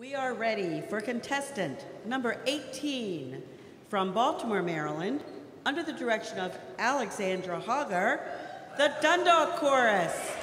We are ready for contestant number 18 from Baltimore, Maryland, under the direction of Alexandra Hauger, the Dundalk Chorus.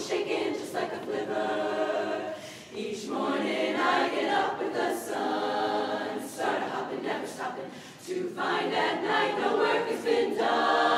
shaking just like a flipper. Each morning I get up with the sun, start hopping, never stopping, to find at night the work has been done.